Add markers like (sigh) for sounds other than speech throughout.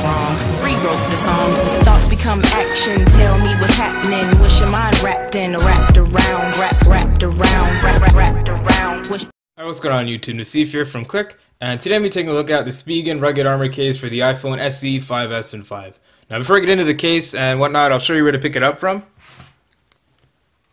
wrong. Rewrote the song. Thoughts become action. Tell me what's happening. Your mind wrapped in, wrapped around, wrapped, wrapped around, wrapped, wrapped, wrapped around. Alright, what's going on YouTube? Naseef here from Click, and today I'm be taking a look at the Spigen Rugged Armor case for the iPhone SE 5S and 5. Now before I get into the case and whatnot, I'll show you where to pick it up from.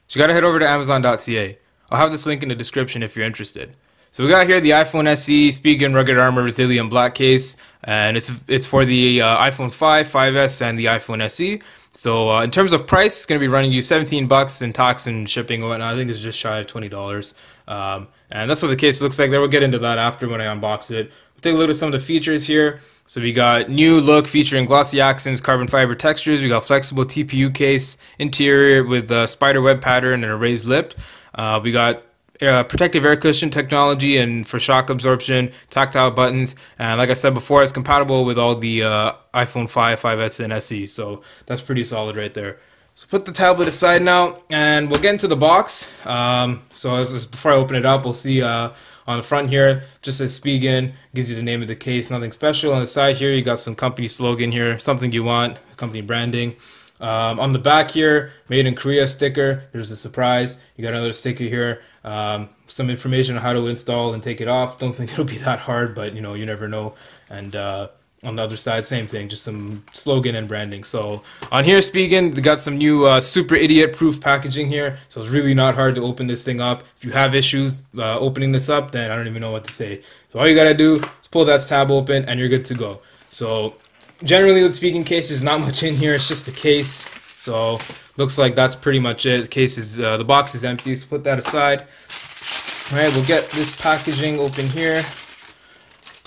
So you gotta head over to Amazon.ca. I'll have this link in the description if you're interested. So we got here the iPhone SE Spigen Rugged Armor Resilient Black case, and it's it's for the uh, iPhone 5, 5S, and the iPhone SE. So uh, in terms of price, it's gonna be running you 17 bucks in tax and shipping and whatnot. I think it's just shy of twenty dollars. Um, and that's what the case looks like. There, we'll get into that after when I unbox it. We'll take a look at some of the features here. So we got new look featuring glossy accents, carbon fiber textures. We got flexible TPU case, interior with a spider web pattern and a raised lip. Uh, we got uh, protective air cushion technology and for shock absorption, tactile buttons, and like I said before, it's compatible with all the uh, iPhone 5, 5S, and SE. So that's pretty solid right there. So put the tablet aside now, and we'll get into the box. Um, so before I open it up, we'll see uh, on the front here, just says Spigen, gives you the name of the case, nothing special. On the side here, you got some company slogan here, something you want, company branding. Um, on the back here, made in Korea sticker. There's a surprise. You got another sticker here. Um, some information on how to install and take it off. Don't think (laughs) it'll be that hard, but you know, you never know. And uh, on the other side, same thing, just some slogan and branding. So on here, Spigen, they got some new uh, super idiot proof packaging here. So it's really not hard to open this thing up. If you have issues uh, opening this up, then I don't even know what to say. So all you gotta do is pull that tab open and you're good to go. So generally with Spigen case, there's not much in here. It's just the case. So looks like that's pretty much it. The case is, uh, the box is empty, so put that aside. All right, we'll get this packaging open here.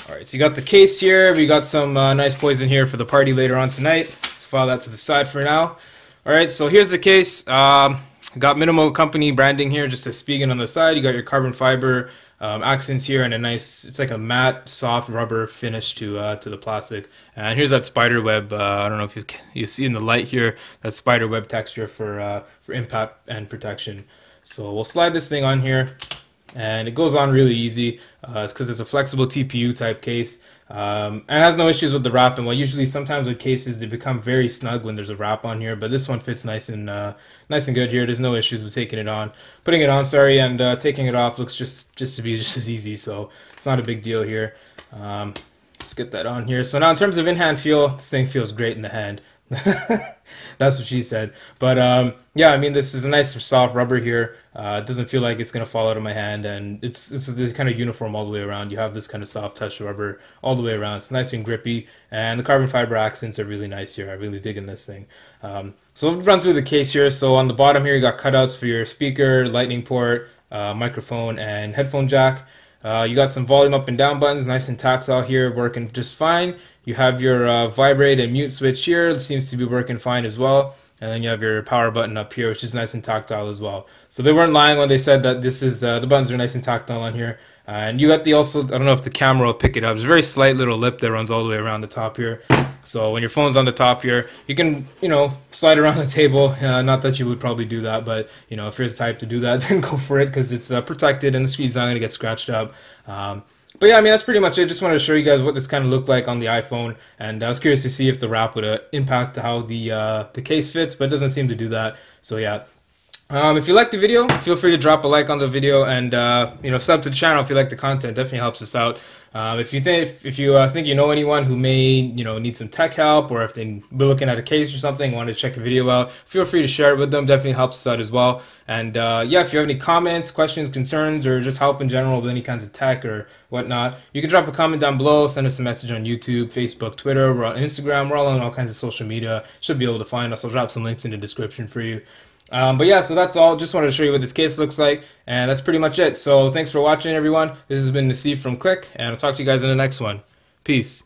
All right, so you got the case here. We got some uh, nice poison here for the party later on tonight. File that to the side for now. All right, so here's the case. Um, got minimal company branding here, just a Spigen on the side. You got your carbon fiber um, accents here and a nice, it's like a matte, soft rubber finish to uh, to the plastic. And here's that spider web. Uh, I don't know if you can, you see in the light here that spider web texture for uh, for impact and protection. So we'll slide this thing on here and it goes on really easy uh, because it's a flexible TPU type case um, and has no issues with the wrap and well usually sometimes with cases they become very snug when there's a wrap on here but this one fits nice and uh, nice and good here. There's no issues with taking it on. Putting it on sorry and uh, taking it off looks just just to be (laughs) just as easy so it's not a big deal here. Um, let's get that on here. So now in terms of in-hand feel this thing feels great in the hand (laughs) That's what she said. But um, yeah, I mean, this is a nice soft rubber here. Uh, it doesn't feel like it's gonna fall out of my hand, and it's it's, it's kind of uniform all the way around. You have this kind of soft touch rubber all the way around. It's nice and grippy, and the carbon fiber accents are really nice here. I really dig in this thing. Um, so we'll run through the case here. So on the bottom here, you got cutouts for your speaker, lightning port, uh, microphone, and headphone jack. Uh, you got some volume up and down buttons, nice and tactile here, working just fine. You have your uh, vibrate and mute switch here, it seems to be working fine as well. And then you have your power button up here, which is nice and tactile as well. So they weren't lying when they said that this is uh, the buttons are nice and tactile on here. And you got the also, I don't know if the camera will pick it up. It's a very slight little lip that runs all the way around the top here. So when your phone's on the top here, you can, you know, slide around (laughs) the table. Uh, not that you would probably do that, but, you know, if you're the type to do that, (laughs) then go for it because it's uh, protected and the screen's not going to get scratched up. Um, but yeah, I mean, that's pretty much it. Just wanted to show you guys what this kind of looked like on the iPhone. And I was curious to see if the wrap would impact how the, uh, the case fits, but it doesn't seem to do that. So yeah, um, if you like the video, feel free to drop a like on the video and uh, you know sub to the channel if you like the content. Definitely helps us out. Um, if you think if, you uh, think you know anyone who may you know need some tech help or if they be looking at a case or something, want to check a video out, feel free to share it with them. Definitely helps us out as well. And uh, yeah, if you have any comments, questions, concerns, or just help in general with any kinds of tech or whatnot, you can drop a comment down below. Send us a message on YouTube, Facebook, Twitter. We're on Instagram. We're all on all kinds of social media. Should be able to find us. I'll drop some links in the description for you. Um, but yeah, so that's all. Just wanted to show you what this case looks like, and that's pretty much it. So thanks for watching, everyone. This has been Naseef from Click, and I'll talk to you guys in the next one. Peace.